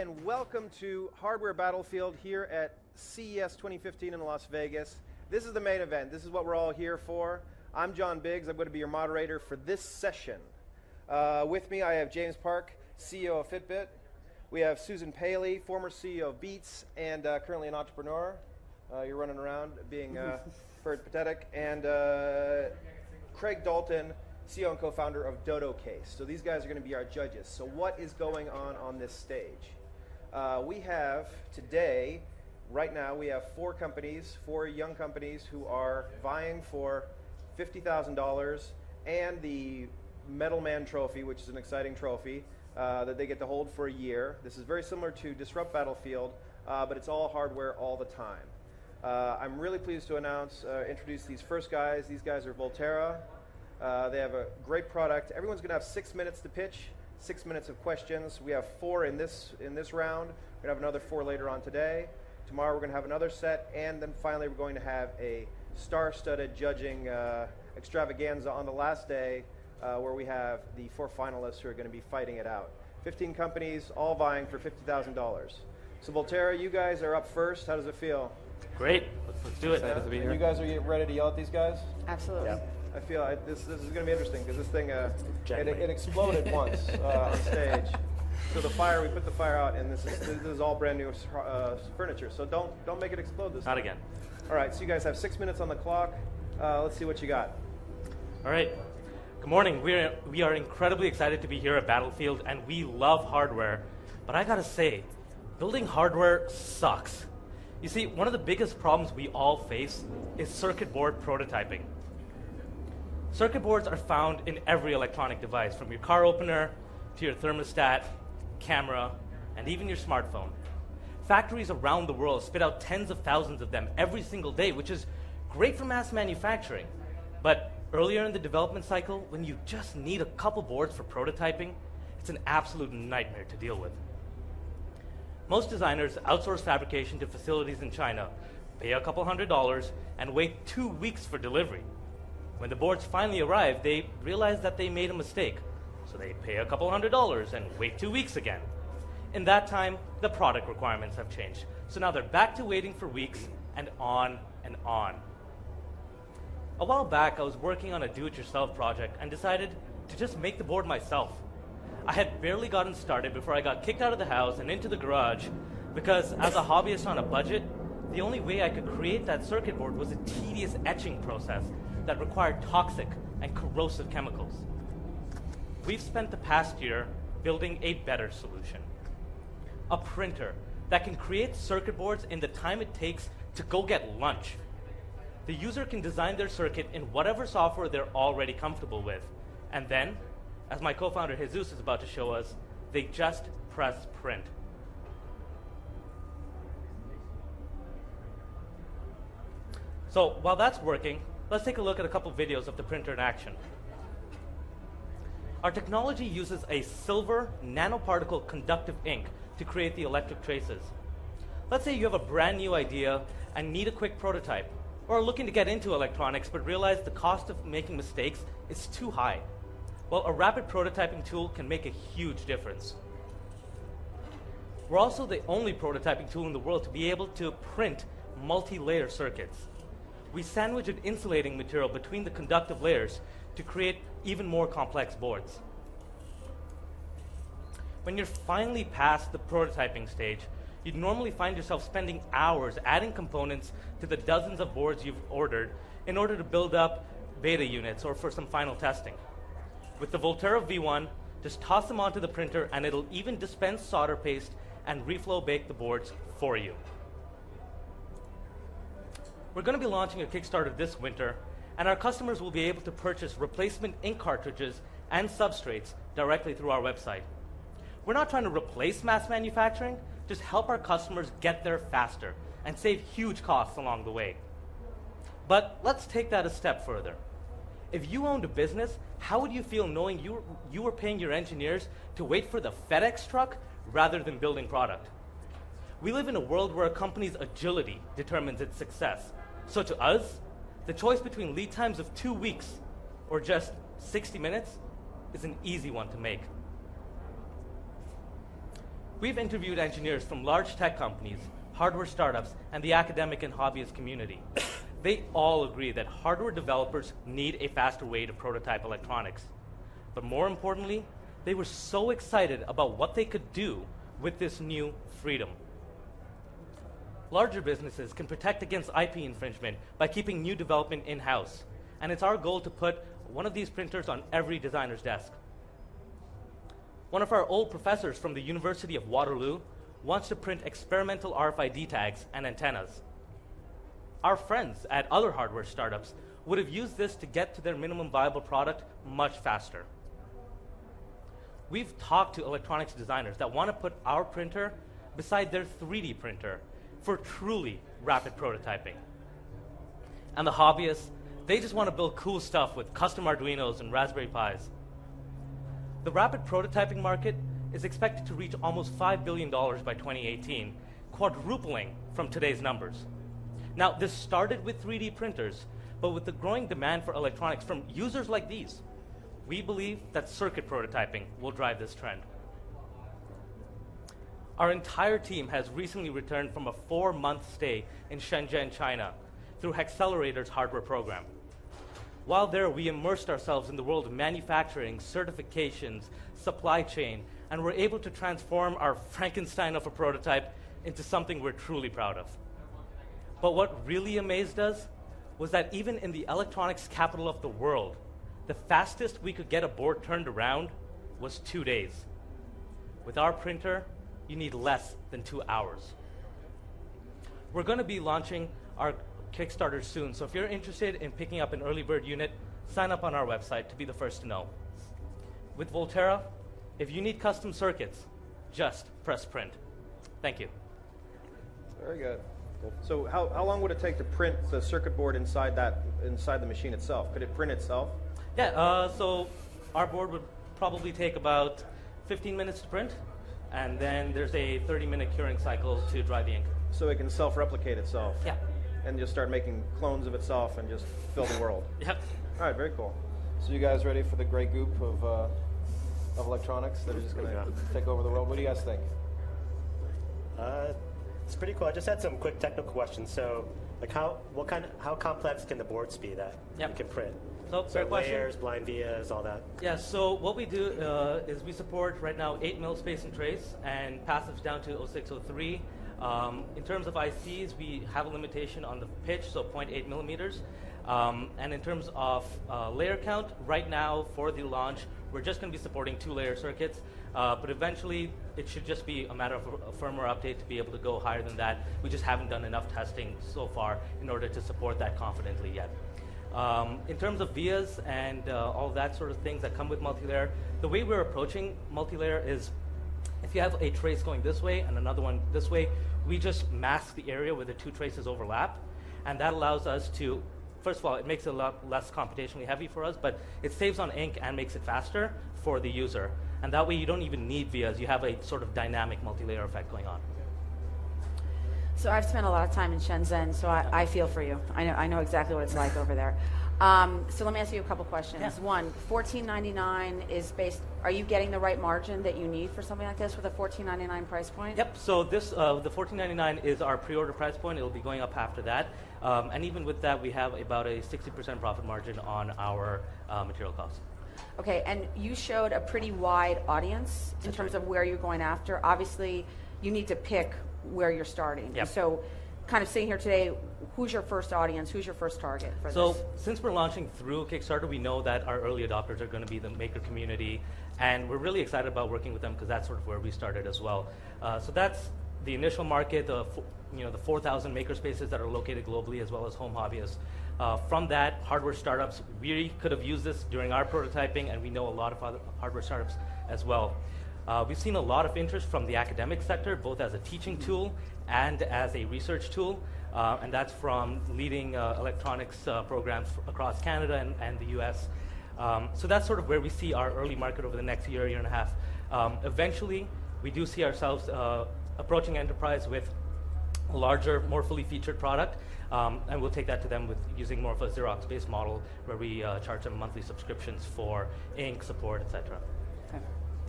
and welcome to Hardware Battlefield here at CES 2015 in Las Vegas. This is the main event. This is what we're all here for. I'm John Biggs. I'm going to be your moderator for this session. Uh, with me, I have James Park, CEO of Fitbit. We have Susan Paley, former CEO of Beats and uh, currently an entrepreneur. Uh, you're running around being uh, pathetic. And uh, Craig Dalton, CEO and co-founder of Dodo Case. So these guys are going to be our judges. So what is going on on this stage? Uh, we have today, right now, we have four companies, four young companies who are vying for $50,000 and the Metal Man Trophy, which is an exciting trophy uh, that they get to hold for a year. This is very similar to Disrupt Battlefield, uh, but it's all hardware all the time. Uh, I'm really pleased to announce, uh, introduce these first guys. These guys are Voltera. Uh, they have a great product. Everyone's going to have six minutes to pitch, six minutes of questions. We have four in this in this round. We're going to have another four later on today. Tomorrow we're going to have another set, and then finally we're going to have a star-studded judging uh, extravaganza on the last day, uh, where we have the four finalists who are going to be fighting it out. 15 companies, all vying for $50,000. So Voltera, you guys are up first. How does it feel? Great. Let's, let's do it. Yeah? Good to be here. You guys are ready to yell at these guys? Absolutely. I feel I, this, this is going to be interesting because this thing uh, it, it exploded once uh, on stage. So the fire, we put the fire out, and this is this is all brand new uh, furniture. So don't don't make it explode this Not time. again. All right, so you guys have six minutes on the clock. Uh, let's see what you got. All right. Good morning. We're, we are incredibly excited to be here at Battlefield, and we love hardware. But I gotta say, building hardware sucks. You see, one of the biggest problems we all face is circuit board prototyping. Circuit boards are found in every electronic device, from your car opener to your thermostat, camera, and even your smartphone. Factories around the world spit out tens of thousands of them every single day, which is great for mass manufacturing. But earlier in the development cycle, when you just need a couple boards for prototyping, it's an absolute nightmare to deal with. Most designers outsource fabrication to facilities in China, pay a couple hundred dollars, and wait two weeks for delivery. When the boards finally arrive, they realize that they made a mistake, so they pay a couple hundred dollars and wait two weeks again. In that time, the product requirements have changed, so now they're back to waiting for weeks and on and on. A while back, I was working on a do it yourself project and decided to just make the board myself. I had barely gotten started before I got kicked out of the house and into the garage because, as a hobbyist on a budget, the only way I could create that circuit board was a tedious etching process that require toxic and corrosive chemicals. We've spent the past year building a better solution a printer that can create circuit boards in the time it takes to go get lunch. The user can design their circuit in whatever software they're already comfortable with. And then, as my co founder Jesus is about to show us, they just press print. So while that's working, let's take a look at a couple videos of the printer in action. Our technology uses a silver nanoparticle conductive ink to create the electric traces. Let's say you have a brand new idea and need a quick prototype, or are looking to get into electronics but realize the cost of making mistakes is too high. Well, a rapid prototyping tool can make a huge difference. We're also the only prototyping tool in the world to be able to print multi-layer circuits. We sandwich an insulating material between the conductive layers to create even more complex boards. When you're finally past the prototyping stage, you'd normally find yourself spending hours adding components to the dozens of boards you've ordered in order to build up beta units or for some final testing. With the Voltera V1, just toss them onto the printer and it'll even dispense solder paste and reflow bake the boards for you. We're going to be launching a Kickstarter this winter, and our customers will be able to purchase replacement ink cartridges and substrates directly through our website. We're not trying to replace mass manufacturing, just help our customers get there faster and save huge costs along the way. But let's take that a step further. If you owned a business, how would you feel knowing you, you were paying your engineers to wait for the FedEx truck rather than building product? We live in a world where a company's agility determines its success. So to us, the choice between lead times of two weeks or just 60 minutes is an easy one to make. We've interviewed engineers from large tech companies, hardware startups, and the academic and hobbyist community. They all agree that hardware developers need a faster way to prototype electronics. But more importantly, they were so excited about what they could do with this new freedom. Larger businesses can protect against IP infringement by keeping new development in house. And it's our goal to put one of these printers on every designer's desk. One of our old professors from the University of Waterloo wants to print experimental RFID tags and antennas. Our friends at other hardware startups would have used this to get to their minimum viable product much faster. We've talked to electronics designers that want to put our printer beside their 3D printer for truly rapid prototyping. And the hobbyists, they just want to build cool stuff with custom Arduinos and Raspberry Pis. The rapid prototyping market is expected to reach almost $5 billion by 2018, quadrupling from today's numbers. Now, this started with 3D printers, but with the growing demand for electronics from users like these, we believe that circuit prototyping will drive this trend. Our entire team has recently returned from a four month stay in Shenzhen, China, through HAXLR8R's hardware program. While there, we immersed ourselves in the world of manufacturing, certifications, supply chain, and were able to transform our Frankenstein of a prototype into something we're truly proud of. But what really amazed us was that even in the electronics capital of the world, the fastest we could get a board turned around was two days. With our printer, you need less than two hours. We're going to be launching our Kickstarter soon, so if you're interested in picking up an early bird unit, sign up on our website to be the first to know. With Voltera, if you need custom circuits, just press print. Thank you. Very good. So how, how long would it take to print the circuit board inside that inside the machine itself? Could it print itself? Yeah, uh, so our board would probably take about 15 minutes to print, and then there's a 30 minute curing cycle to dry the ink. So it can self replicate itself? Yeah. And just start making clones of itself and just fill the world? Yep. All right, very cool. So you guys ready for the great goop of, uh, of electronics that are just going to take over the world? What do you guys think? Uh, it's pretty cool. I just had some quick technical questions. So, like, how what kind of, how complex can the boards be that Yep. you can print? So, So fair question. layers, blind vias, all that. Yeah, so what we do uh, is we support right now 8 mil space and trace and passives down to 0603. Um, in terms of ICs, we have a limitation on the pitch, so 0.8 millimeters. Um, and in terms of uh, layer count, right now for the launch, we're just going to be supporting two layer circuits. Uh, but eventually, it should just be a matter of a, a firmware update to be able to go higher than that. We just haven't done enough testing so far in order to support that confidently yet. Um, in terms of vias and uh, all that sort of things that come with multilayer, the way we're approaching multilayer is if you have a trace going this way and another one this way, we just mask the area where the two traces overlap. And that allows us to, first of all, it makes it a lot less computationally heavy for us, but it saves on ink and makes it faster for the user. And that way you don't even need vias, you have a sort of dynamic multi-layer effect going on. So I've spent a lot of time in Shenzhen, so I, I feel for you. I know, I know exactly what it's like over there. Um, so let me ask you a couple questions. Yeah. One, fourteen ninety nine is based. Are you getting the right margin that you need for something like this with a fourteen ninety nine price point? Yep. So this, uh, the 14.99 is our pre-order price point. It'll be going up after that, um, and even with that, we have about a 60% profit margin on our uh, material costs. Okay, and you showed a pretty wide audience in That's terms right. of where you're going after. Obviously, you need to pick where you're starting. Yep. So, kind of sitting here today, who's your first audience? Who's your first target for So this? since we're launching through Kickstarter, we know that our early adopters are going to be the maker community, and we're really excited about working with them because that's sort of where we started as well. Uh, so that's the initial market, the you know the 4,000 makerspaces that are located globally, as well as home hobbyists. Uh, from that, hardware startups we could have used this during our prototyping, and we know a lot of other hardware startups as well. Uh, we've seen a lot of interest from the academic sector, both as a teaching tool and as a research tool, uh, and that's from leading uh, electronics uh, programs across Canada and, and the US. Um, so that's sort of where we see our early market over the next year, year and a half. Um, eventually, we do see ourselves uh, approaching enterprise with a larger, more fully featured product, um, and we'll take that to them with using more of a Xerox-based model where we uh, charge them monthly subscriptions for ink support, etc.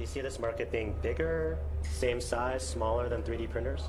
Do you see this market being bigger, same size, smaller than 3D printers?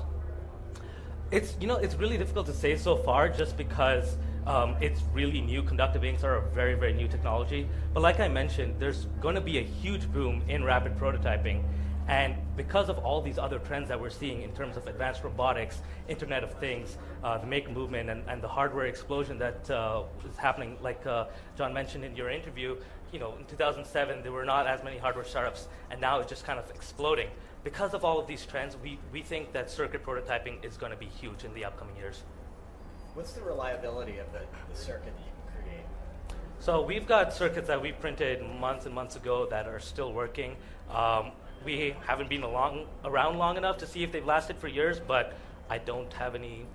It's you know it's really difficult to say so far just because um, it's really new. Conductive inks are a very very new technology. But like I mentioned, there's going to be a huge boom in rapid prototyping, and because of all these other trends that we're seeing in terms of advanced robotics, Internet of Things, uh, the make movement, and, and, the hardware explosion that uh, is happening, like uh, John mentioned in your interview, you know, in 2007 there were not as many hardware startups, and now it's just kind of exploding. Because of all of these trends, we, we think that circuit prototyping is going to be huge in the upcoming years. What's the reliability of the, the circuit that you can create? So we've got circuits that we printed months and months ago that are still working. Um, we haven't been along, around long enough to see if they've lasted for years, but I don't have any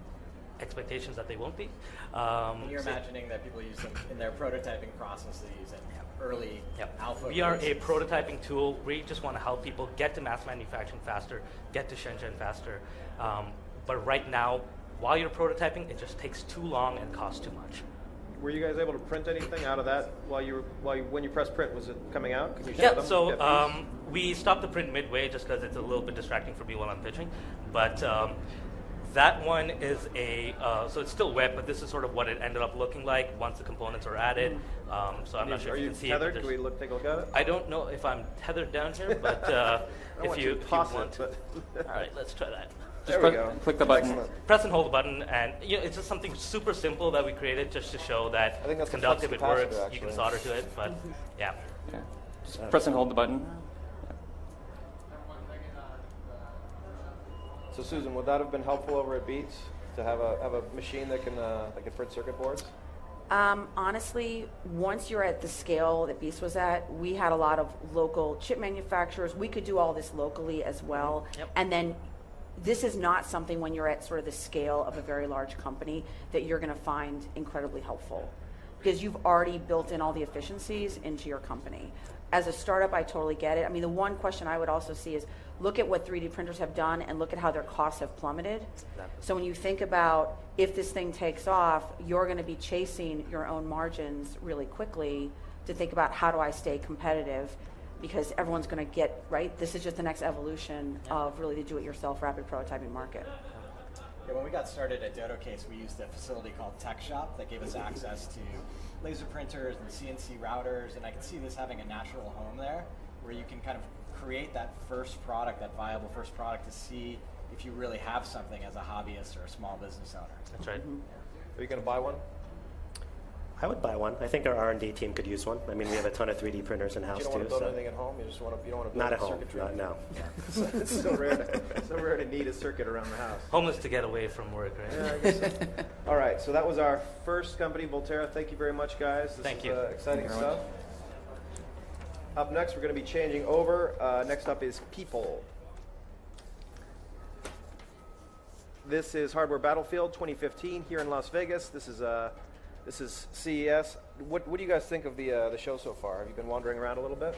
expectations that they won't be. Um, you're so imagining that people use them in their prototyping processes and early yep. alpha. We are a prototyping tool. We just want to help people get to mass manufacturing faster, get to Shenzhen faster. Um, but right now, while you're prototyping, it just takes too long and costs too much. Were you guys able to print anything out of that while you were, while you, when you press print? Was it coming out? Can you yeah. So um, we stopped the print midway just because it's a little bit distracting for me while I'm pitching. But um, that one is a uh, so it's still wet, but this is sort of what it ended up looking like once the components are added. Um, so I'm not sure if you, can see tethered? it. Can we look, take a look at it? I don't know if I'm tethered down here, but uh, if, you, if you want to. All right, let's try that. Just there we go. Click the button. Excellent. Press and hold the button, and you know, it's just something super simple that we created just to show that I think that's conductive it works. Actually. You can solder to it, but yeah. yeah. Just press and hold the button. So Susan, would that have been helpful over at Beats to have a have a machine that can uh, that can print circuit boards? Um, honestly, once you're at the scale that Beats was at, we had a lot of local chip manufacturers. We could do all this locally as well. Yep. And then this is not something when you're at sort of the scale of a very large company that you're going to find incredibly helpful because you've already built in all the efficiencies into your company. As a startup, I totally get it. I mean, the one question I would also see is look at what 3D printers have done and look at how their costs have plummeted. Exactly. So when you think about if this thing takes off, you're going to be chasing your own margins really quickly to think about how do I stay competitive because everyone's going to get, right? This is just the next evolution yeah. of really the do-it-yourself rapid prototyping market. Yeah, when we got started at Dodo Case, we used a facility called Tech Shop that gave us access to laser printers and CNC routers, and I can see this having a natural home there where you can kind of create that first product, that viable first product, to see if you really have something as a hobbyist or a small business owner. That's right. Mm-hmm. Are you going to buy one? I would buy one. I think our R and D team could use one. I mean, we have a ton of 3D printers in house too. You don't want to build so. anything at home. You just want to. You don't want to build not at home. Circuitry. no. it's so rare. To, so rare to need a circuit around the house. Homeless to get away from work, right? Yeah, so. All right. So that was our first company, Voltera. Thank you very much, guys. This Thank is, you. Uh, exciting stuff. Up next, we're going to be changing over. Uh, next up is People. This is Hardware Battlefield 2015 here in Las Vegas. This is uh, this is CES. What, what do you guys think of the uh, the show so far? Have you been wandering around a little bit?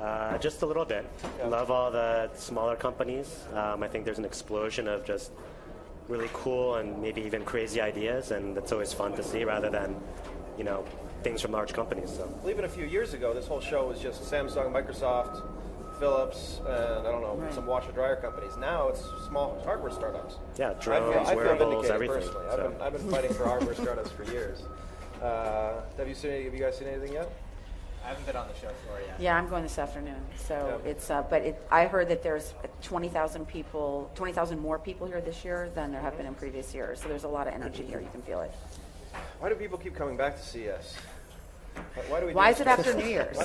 Uh, just a little bit. Yeah. Love all the smaller companies. Um, I think there's an explosion of just really cool and maybe even crazy ideas, and it's always fun to see rather than, you know, things from large companies. So. Well, even a few years ago, this whole show was just Samsung, Microsoft, Philips, and I don't know, right. some washer dryer companies. Now it's small hardware startups. Yeah, drones, I feel, wearables, everything. Personally. So. I've, been, I've been fighting for hardware startups for years. Uh, have you seen? Have you guys seen anything yet? I haven't been on the show floor yet. Yeah, I'm going this afternoon. So yeah. it's, uh, but it, I heard that there's 20,000 people, 20,000 more people here this year than there have been in previous years. So there's a lot of energy here. You can feel it. Why do people keep coming back to CES? Why, do we Why is it after New Year's?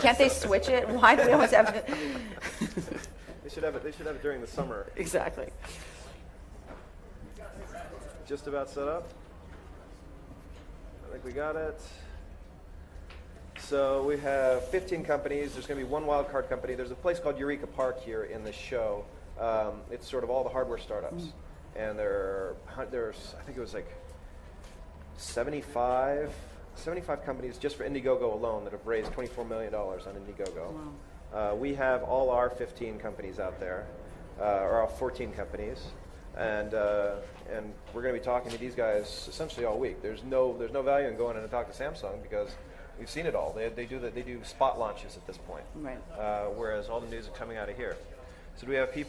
Can't they switch it? Why do we always have it? they should have it. They should have it during the summer. Exactly. Just about set up. I think we got it. So we have 15 companies. There's going to be one wildcard company. There's a place called Eureka Park here in the show. Um, it's sort of all the hardware startups, mm. and there, there's I think it was like 75 75 companies just for Indiegogo alone that have raised $24 million on Indiegogo. Wow. Uh, we have all our 15 companies out there, uh, or our 14 companies, and uh, and we're going to be talking to these guys essentially all week. There's no there's no value in going in and talk to Samsung because We've seen it all. They, they do the, they do spot launches at this point. Right. Uh, whereas all the news is coming out of here. So do we have people?